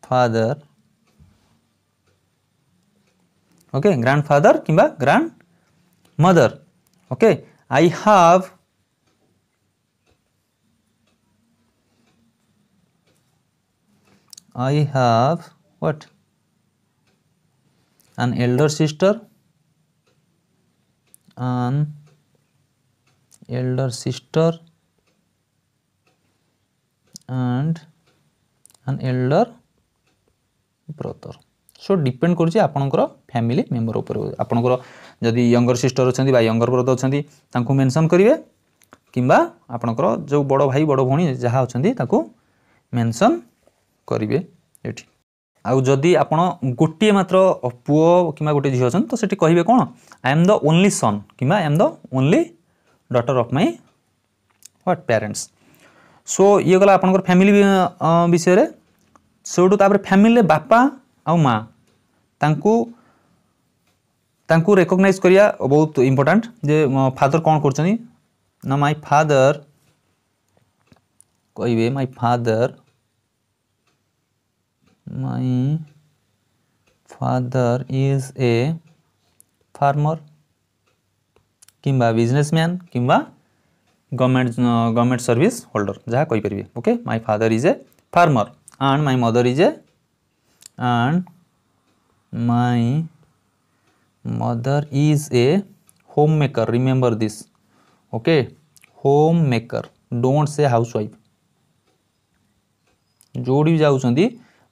father okay grandfather किंबा grandmother okay I have I have what? An elder sister. An elder sister and an elder brother. So depend कर आपणकर फैमिली मेम्बर उपर आपणकर जदि यंगर सिस्टर अच्छा बा यंगर ब्रदर अच्छा तांको mention करिए किंबा को जो बड़ भाई बड़ भोनी जहाँ अच्छा mention କରିବେ ଏଠି ଆଉ ଯଦି ଆପଣ ଗୋଟିଏ ମାତ୍ର ପୁଅ କିମ୍ବା ଗୋଟିଏ ଝିଅ ଅଛନ୍ତି ତ ସେଠି କହିବେ କ'ଣ I am the only son କିମ୍ବା I am the only daughter of my what parents so ଇଏ ଗଲା ଆପଣଙ୍କର ଫ୍ୟାମିଲି ବିଷୟରେ ସେଇଠୁ ତାପରେ ଫ୍ୟାମିଲିରେ ବାପା ଆଉ ମା ତାଙ୍କୁ ତାଙ୍କୁ ରେକଗ୍ନାଇଜ୍ କରିବା ବହୁତ ଇମ୍ପୋର୍ଟାଣ୍ଟ ଯେ ଫାଦର କ'ଣ କରୁଛନ୍ତି ନା ମାଇ ଫାଦର କହିବେ my father my father is a farmer किंबा बिजनेसमैन किंबा गवर्नमेंट गवर्नमेंट सर्विस होल्डर जहाँ कहींपर okay my father is a farmer and my mother is a and my mother is a home maker remember this okay homemaker don't say housewife जोड़ी जाऊँ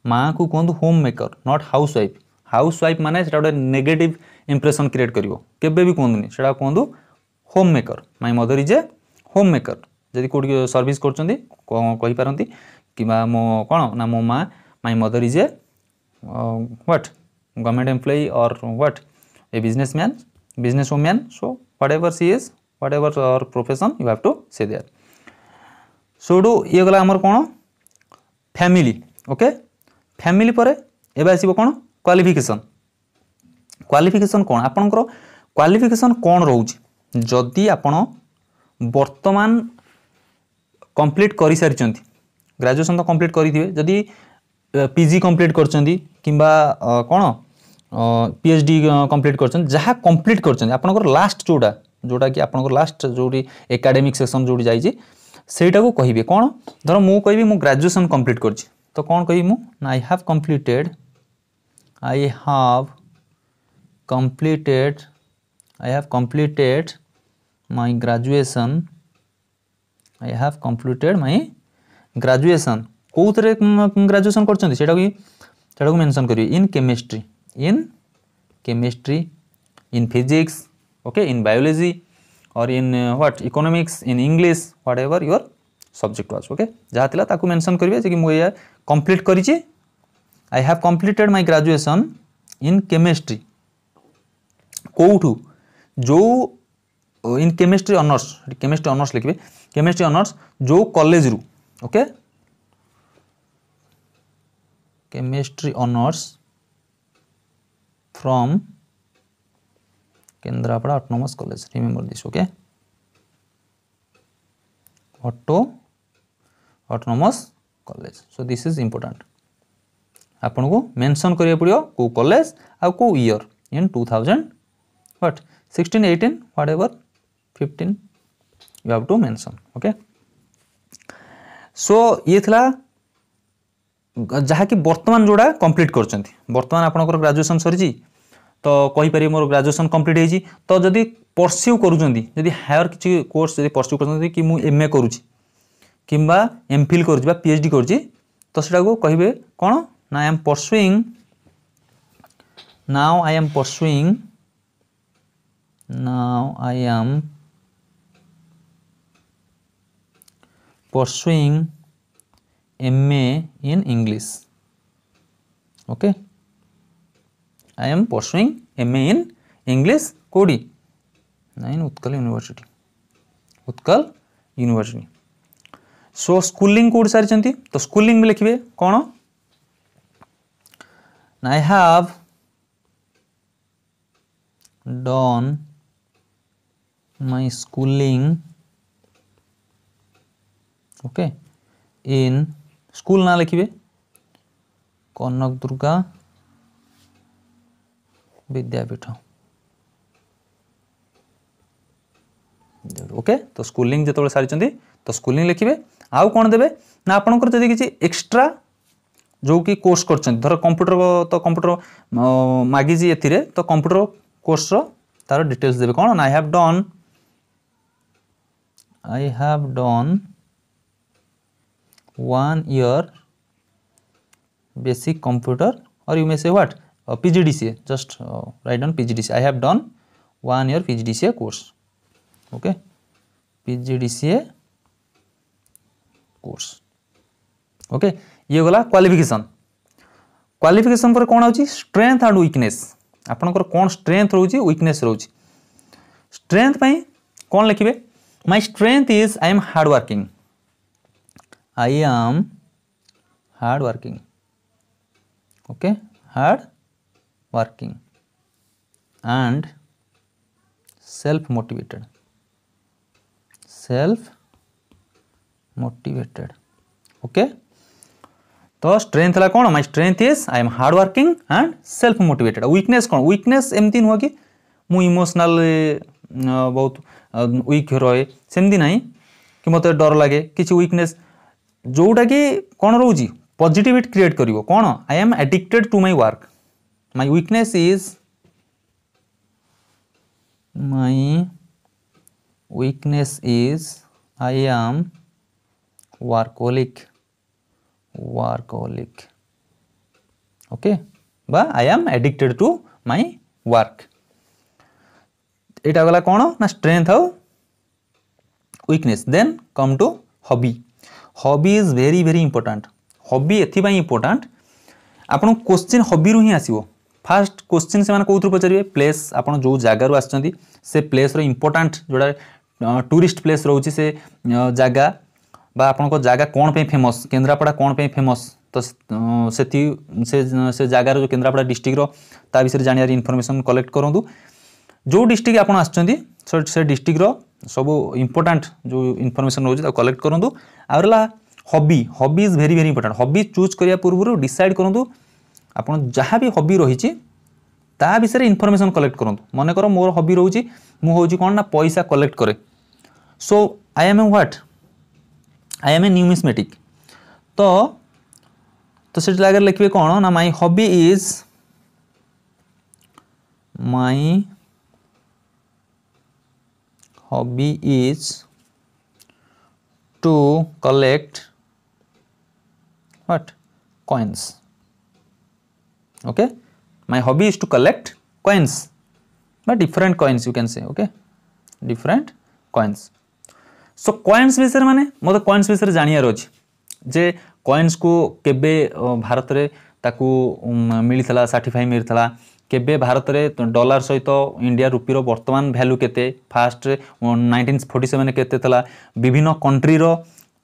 माँ को कहुत home maker not housewife housewife मैंने गोटे नेगेटिव इंप्रेसन क्रिएट कर कहुनि से कहतु home maker my mother is a home maker जब कौट सर्विस करपारती कि मो कौन ना मो माँ my mother is a what government employee और what a businessman businesswoman so whatever she is whatever our profession you have to say there सोटू ये गला कौन फैमिली ओके ফ্যামিলি পরে এবার আসব কোণ কোয়ালিফিকেসন কোয়ালিফিকেসন কোণ আপনার কোয়ালিফিকেসন কোণ রয়েছে যদি আপনার বর্তমান কমপ্লিট করে সারি গ্রাজুয়েসন তো কমপ্লিট করে যদি পিজি কমপ্লিট করছেন কিংবা কোণ পিএচডি কমপ্লিট করছেন যা কমপ্লিট করছেন আপনার লাস্ট যেটা যেটা কি আপনার লাস্ট যেটি একাডেমিক সেকশন যেটি যাই সেইটা কহবে কোণ ধর মু কবি মু গ্রাজুয়েসন কমপ্লিট করছি तो कौन कह I have completed I have completed I have completed my graduation I have completed my graduation कौथे थे ग्राजुएसन कर मेनसन कर in chemistry in chemistry in physics okay in biology और in what economics in English whatever your subject was okay जहाँ थी मेनसन करेंगे करिवे जे कि मु या complete I have completed my graduation in chemistry कोठू जो in chemistry honours chemistry honours लिखे केमिस्ट्री अनर्स जो कॉलेज रु okay chemistry honours from Kendrapara autonomous college remember this okay auto autonomous college so this is important आपन को मेनसन करने पड़ो को in 2000 thousand what sixteen eighteen whatever fifteen you have to mention okay so ये जहा कि बर्तमान जोड़ा कम्प्लीट कर करतमान आप ग्राजुएसन सरी तो कहींपर मोर ग्राजुएसन कम्प्लीट हो तो जदि परस्यू करुँच हायर किसी कोर्स परस्यू करम ए करुच्ची কিংবা এম ফিল করছি বা পিএচডি করছি তো সেটাকে কহবে কোণ না I am pursuing now I am pursuing now I am pursuing M A in English okay I am pursuing M A in English কোডি nine Utkal university Utkal university so schooling कौट सारी तो स्कूलिंग भी लिखे कौन I have done my schooling okay in school ना लिखे कनक दुर्गा विद्यापीठ ओके okay? तो स्कूलिंग जो सारी तो स्कूलिंग लिखे ଆଉ କ'ଣ ଦେବେ ନା ଆପଣଙ୍କର ଯଦି କିଛି ଏକ୍ସଟ୍ରା ଯେଉଁକି କୋର୍ସ କରିଛନ୍ତି ଧର କମ୍ପ୍ୟୁଟର ତ କମ୍ପ୍ୟୁଟର ମାଗିଛି ଏଥିରେ ତ କମ୍ପ୍ୟୁଟର କୋର୍ସର ତା'ର ଡିଟେଲ୍ସ ଦେବେ କ'ଣ ନା I have done I have done one year basic computer or you may say what uh, PGDCA just uh, write down PGDCA I have done one year PGDCA course okay PGDCA course okay ये गला क्वाफिकेसन क्वाफिकेसन पर कौन आट्रेन्थ आंड विकने आपणकर कौन स्ट्रेन्थ रोज विकने रोज स्ट्रेन्थ कौन लिखे my strength is I am hard working I am hard working okay hard working and self motivated self motivated okay তো স্ট্রেংথ হল কোণ my strength is I am hard working and self motivated weakness কোণ উইকনেস এমতি নুহ কি মু ইমোশনাল বহুত উইক রয়ে সেমতি না কি মতো ডর লাগে কিছু উইকনেস যেটা কি কোণ রয়েছে পজিটিভিট ক্রিয়েট করব কোণ I am addicted to my work my weakness is my weakness is I am workaholic workaholic okay বা I am addicted to my work এটা গলা কোণ না স্ট্রেংথ আউ weakness then come to hobby hobby is very very important hobby এথিপাই ইম্পর্টাট আপনার কোশ্চিন হবিরু হি আসব ফার্স্ট কোশ্চিন সে কেউ পচারে প্লেস আপনার যে জায়গার আসছেন সে প্লেসর ইম্পর্টাট যেটা টুরিস্ট প্লেস রয়েছে সে জায়গা বা ଆପଣଙ୍କ ଜାଗା କ'ଣ ପାଇଁ ଫେମସ୍ କେନ୍ଦ୍ରାପଡ଼ା କ'ଣ ପାଇଁ ଫେମସ୍ ତ ସେଠି ସେ ସେ ଜାଗାର ଯେଉଁ କେନ୍ଦ୍ରାପଡ଼ା ଡିଷ୍ଟ୍ରିକ୍ଟର ତା ବିଷୟରେ ଜାଣିବାର ଇନଫର୍ମେସନ୍ କଲେକ୍ଟ କରନ୍ତୁ ଯେଉଁ ଡିଷ୍ଟ୍ରିକ୍ଟ ଆପଣ ଆସୁଛନ୍ତି ସେ ଡିଷ୍ଟ୍ରିକ୍ଟର ସବୁ ଇମ୍ପୋର୍ଟାଣ୍ଟ ଯେଉଁ ଇନଫର୍ମେସନ୍ ରହୁଛି ତାକୁ କଲେକ୍ଟ କରନ୍ତୁ ଆଉ ରହିଲା hobby hobby is very very important hobby choose କରିବା ପୂର୍ବରୁ ଡିସାଇଡ଼୍ କରନ୍ତୁ ଆପଣ ଯାହା ବି ହବି ରହିଛି ତା ବିଷୟରେ ଇନଫର୍ମେସନ୍ କଲେକ୍ଟ କରନ୍ତୁ ମନେକର ମୋର ହବି ରହୁଛି ମୁଁ ହେଉଛି କ'ଣ ନା ପଇସା କଲେକ୍ଟ କରେ so I am a what I am a numismatic तो तो से लगे लिखे कौन ना my hobby is my hobby is to collect what coins okay my hobby is to collect coins different coins you can say okay different coins so coins বিষয়ে মানে মতো কয়েন্স বিষয়ে জাণিবার অছি যে কয়েন্সকু কেবে ভারতরে তাকু মিলিলা সার্টিফাই মিলিলা কেবে ভারতরে ডলার সহিত ইন্ডিয়া রুপির বর্তমান ভ্যালু কেতে ফার্স্ট নাইনটিন ফোর্টি সেভেন কেতে লা বিভিন্ন কন্ট্রির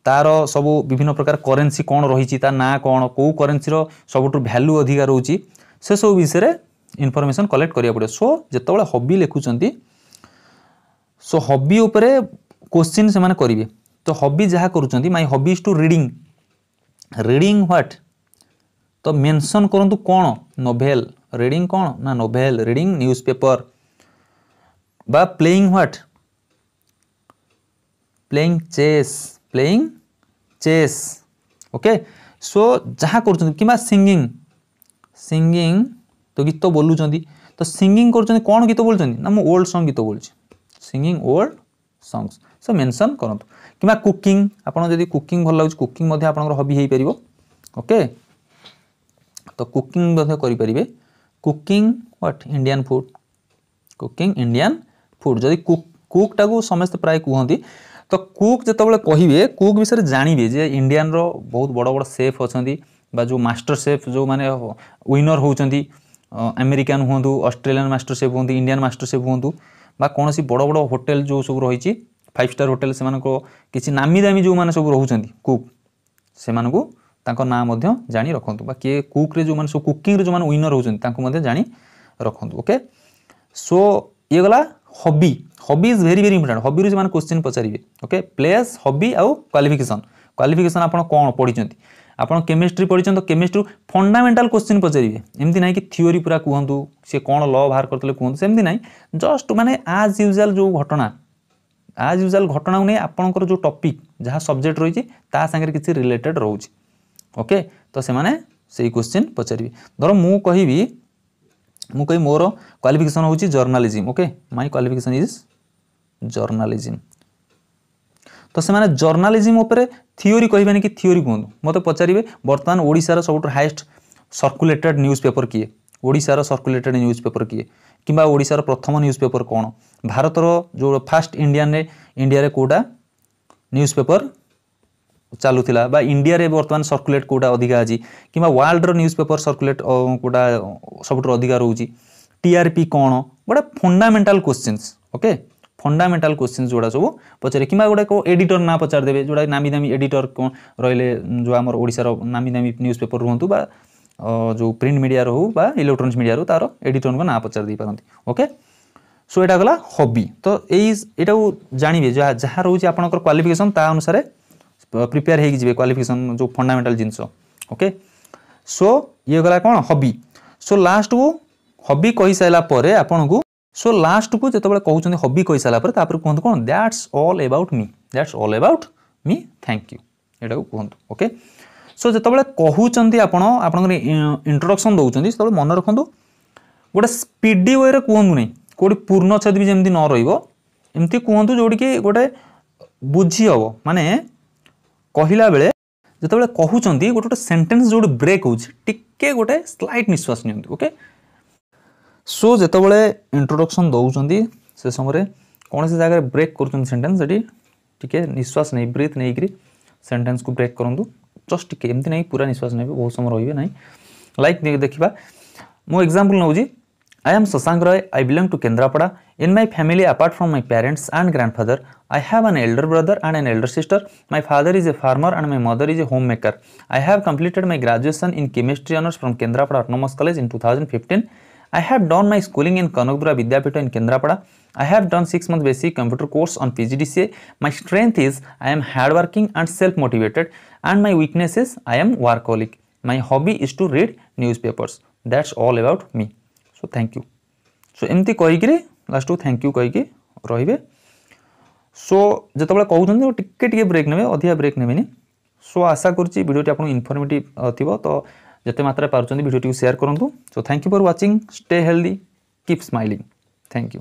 তার সবু বিভিন্ন প্রকার করেন্সি কোণ রয়েছে তার না কোণ কেউ করেন্সির সবুঠু ভ্যালু অধিকা রয়েছে সেসব বিষয়ে ইনফরমেশন কলেক্ট করা পড়ে সো যেতবে হবি লেখুচার সো হবি উপরে কোশ্চিন সে করবে তো হবি যা করছেন my hobby is to reading reading what তো মেনশন করতু কোণ নোভেল রিডিং কোণ না নোভেল রিডিং নিউজ পেপর বা playing what playing chess playing chess okay so যা করছেন কিংবা সিঙ্গিং সিঙ্গিং তো গীত বলুছেন তো সিঙ্গিং করছেন কোণ গীত বলছেন না মু ওল্ড সং গীত বলছি সিঙ্গিং ওল্ড ସଙ୍ଗସ୍ ସେ ମେନସନ୍ କରନ୍ତୁ କିମ୍ବା କୁକିଂ ଆପଣ ଯଦି କୁକିଂ ଭଲ ଲାଗୁଛି କୁକିଂ ମଧ୍ୟ ଆପଣଙ୍କର ହବି ହୋଇପାରିବ ଓକେ ତ କୁକିଂ ମଧ୍ୟ କରିପାରିବେ cooking what Indian food cooking Indian food ଯଦି କୁକ୍ କୁକ୍ଟାକୁ ସମସ୍ତେ ପ୍ରାୟ କୁହନ୍ତି ତ କୁକ୍ ଯେତେବେଳେ କହିବେ କୁକ୍ ବିଷୟରେ ଜାଣିବେ ଯେ ଇଣ୍ଡିଆନ୍ର ବହୁତ ବଡ଼ ବଡ଼ ସେଫ୍ ଅଛନ୍ତି ବା ଯେଉଁ ମାଷ୍ଟର ସେଫ୍ ଯେଉଁମାନେ ୱିନର୍ ହେଉଛନ୍ତି ଆମେରିକାନ୍ ହୁଅନ୍ତୁ ଅଷ୍ଟ୍ରେଲିଆନ୍ ମାଷ୍ଟର ସେଫ୍ ହୁଅନ୍ତୁ ଇଣ୍ଡିଆନ୍ ମାଷ୍ଟର ସେଫ୍ ହୁଅନ୍ତୁ বা কৌশি বড় বড় হোটেল যে সব রয়েছে ফাইভ স্টার হোটেল সে কিছু নামি দামি যে সব রুচান কুক সে ତାଙ୍କ ନାଁ ମଧ୍ୟ ଜାଣି ରଖନ୍ତୁ ବା କିଏ କୁକ୍ରେ ଯେଉଁମାନେ ସବୁ କୁକିଂରେ ଯେଉଁମାନେ ୱିନର୍ ହେଉଛନ୍ତି ତାଙ୍କୁ ମଧ୍ୟ ଜାଣି ରଖନ୍ତୁ ଓକେ ସୋ ଇଏ ଗଲା hobby hobby is very very important ହବିରୁ ସେମାନେ କୋଶ୍ଚିନ୍ ପଚାରିବେ ଓକେ ପ୍ଲେସ୍ ହବି ଆଉ କ୍ୱାଲିଫିକେସନ୍ କ୍ୱାଲିଫିକେସନ୍ ଆପଣ କ'ଣ ପଢ଼ିଛନ୍ତି आपड़ केमिस्ट्री पढ़ी तो केमिस्ट्री फंडामेंटाल क्वेश्चन पचारे एमती ना कि थीओरी पूरा कहुत सी कौन ल बाहर करते कहतु सेमती ना जस्ट मैंने आज यूजुआल जो घटना आज यूजुआल घटना को नहीं आपंकर जो टपिक जहाँ सब्जेक्ट रही है किसी रिलेटेड रोच ओके तो से क्वेश्चन पचारे धर मु कह कह मोर क्वाफिकेसन हूँ journalism okay my qualification is journalism तो से जर्नालीजिम থিওরি কহবানি কি থিওরি কুহতু মতো পচারে বর্তমান ওড়শার সবুঠু হাইয়েস্ট সর্কুলেটেড নিউজ পেপর কি ওড়শার সর্কুলেটেড নিউজ পেপর কি কিংবা ওড়শার প্রথম নিউজ পেপর কোণ ভারতর যে ফার্স্ট ইন্ডিয়ান ইন্ডিয়ার কোটা নিউজ পেপর ଚାଲୁଥିଲା ବା ଇଣ୍ଡିଆରେ ବର୍ତ୍ତମାନ ସର୍କୁଲେଟ୍ କେଉଁଟା ଅଧିକା ଅଛି କିମ୍ବା ୱାର୍ଲଡ଼ର ନ୍ୟୁଜ୍ ପେପର୍ ସର୍କୁଲେଟ୍ କେଉଁଟା ସବୁଠାରୁ ଅଧିକା ରହୁଛି ଟିଆର୍ପି କ'ଣ ଗୋଟେ fundamental questions okay fundamental question ଯେଉଁଗୁଡ଼ା ସବୁ ପଚାରେ କିମ୍ବା ଗୋଟେ କେଉଁ ଏଡ଼ିଟର ନାଁ ପଚାରିଦେବେ ଯେଉଁଟା ନାମୀ ଦାମୀ ଏଡ଼ିଟର କ'ଣ ରହିଲେ ଯେଉଁ ଆମର ଓଡ଼ିଶାର ନାମୀ ଦାମୀ ନ୍ୟୁଜ୍ ପେପର ରୁହନ୍ତୁ ବା ଯେଉଁ ପ୍ରିଣ୍ଟ ମିଡ଼ିଆର ହେଉ ବା ଇଲେକ୍ଟ୍ରୋନିକ୍ସ ମିଡ଼ିଆରୁ ତା'ର ଏଡ଼ିଟରଙ୍କ ନାଁ ପଚାରି ଦେଇପାରନ୍ତି ଓକେ ସୋ ଏଇଟା ଗଲା ହବି ତ ଏଇ ଏଇଟାକୁ ଜାଣିବେ ଯାହା ଯାହା ରହୁଛି ଆପଣଙ୍କର କ୍ୱାଲିଫିକେସନ୍ ତା ଅନୁସାରେ ପ୍ରିପେୟାର ହେଇକି ଯିବେ କ୍ୱାଲିଫିକେସନ୍ ଯେଉଁ ଫଣ୍ଡାମେଣ୍ଟାଲ ଜିନିଷ ଓକେ ସୋ ଇଏ ଗଲା କ'ଣ ହବି ସୋ ଲାଷ୍ଟକୁ ହବି କହିସାରିଲା ପରେ ଆପଣଙ୍କୁ ସୋ ଲାଷ୍ଟକୁ ଯେତେବେଳେ କହୁଛନ୍ତି ହବି କହିସାରିଲା ପରେ ତାପରେ କୁହନ୍ତୁ କ'ଣ that's all about me that's all about me thank you ଏଇଟାକୁ କୁହନ୍ତୁ ଓକେ ସୋ ଯେତେବେଳେ କହୁଛନ୍ତି ଆପଣ ଆପଣଙ୍କର ଇଣ୍ଟ୍ରୋଡକ୍ସନ୍ ଦେଉଛନ୍ତି ସେତେବେଳେ ମନେ ରଖନ୍ତୁ ଗୋଟେ ସ୍ପିଡ଼ି ୱେରେ କୁହନ୍ତୁ ନାହିଁ କେଉଁଠି ପୂର୍ଣ୍ଣଚ୍ଛେଦ ବି ଯେମିତି ନ ରହିବ ଏମିତି କୁହନ୍ତୁ ଯେଉଁଠିକି ଗୋଟେ ବୁଝି ହେବ ମାନେ କହିଲା ବେଳେ ଯେତେବେଳେ କହୁଛନ୍ତି ଗୋଟେ ଗୋଟେ ସେଣ୍ଟେନ୍ସ ଯେଉଁଠି ବ୍ରେକ୍ ହେଉଛି ଟିକେ ଗୋଟେ ସ୍ଲାଇଟ୍ ନିଶ୍ୱାସ ନିଅନ୍ତୁ ଓକେ ସୋ ଯେତେବେଳେ ଇଣ୍ଟ୍ରୋଡକ୍ସନ୍ ଦେଉଛନ୍ତି ସେ ସମୟରେ କୌଣସି ଜାଗାରେ ବ୍ରେକ୍ କରୁଛନ୍ତି ସେଣ୍ଟେନ୍ସ ସେଠି ଟିକେ ନିଶ୍ୱାସ ନେଇ ବ୍ରିଥ୍ ନେଇକରି ସେଣ୍ଟେନ୍ସକୁ ବ୍ରେକ୍ କରନ୍ତୁ ଜଷ୍ଟ ଟିକେ ଏମିତି ନାହିଁ ପୁରା ନିଶ୍ୱାସ ନେବେ ବହୁତ ସମୟ ରହିବେ ନାହିଁ ଲାଇକ୍ ଦେଖିବା ମୁଁ ଏକ୍ଜାମ୍ପଲ୍ ନେଉଛି I am Sasank Roy. I belong to Kendrapada. In my family, apart from my parents and grandfather, I have an elder brother and an elder sister. My father is a farmer and my mother is a homemaker. I have completed my graduation in chemistry honors from Kendrapada Autonomous College in 2015. I have done my schooling in Kanakpura Vidyapitha in Kendrapada. I have done 6 month basic computer course on PGDCA. My strength is I am hardworking and self-motivated and my weakness is I am workaholic. My hobby is to read newspapers. That's all about me. So thank you. So एमती कहीकि लास्ट को थैंक यू कहीकि रे सो जो कहते टे ब्रेक ने अधिका ब्रेक ने सो आशा करूँ भिडियो आपको इनफर्मेटिव थी तो যেতে মাত্রায় পারুচ্ছেন ভিডিওটি সেয়ার করতু so thank you for watching stay healthy keep smiling thank you